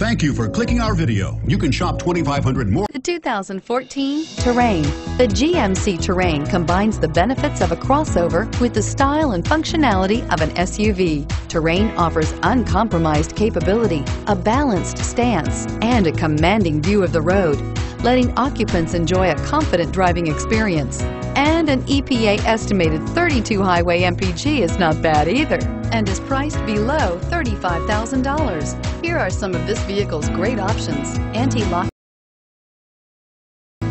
Thank you for clicking our video. You can shop 2,500 more. The 2014 Terrain. The GMC Terrain combines the benefits of a crossover with the style and functionality of an SUV. Terrain offers uncompromised capability, a balanced stance, and a commanding view of the road, letting occupants enjoy a confident driving experience. And an EPA estimated 32 highway MPG is not bad either and is priced below $35,000. Here are some of this vehicle's great options. Anti-lock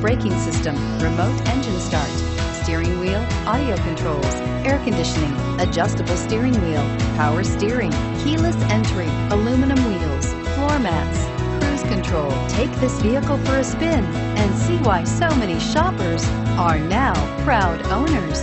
braking system, remote engine start, steering wheel, audio controls, air conditioning, adjustable steering wheel, power steering, keyless entry, aluminum wheels, floor mats, cruise control. Take this vehicle for a spin and see why so many shoppers are now proud owners.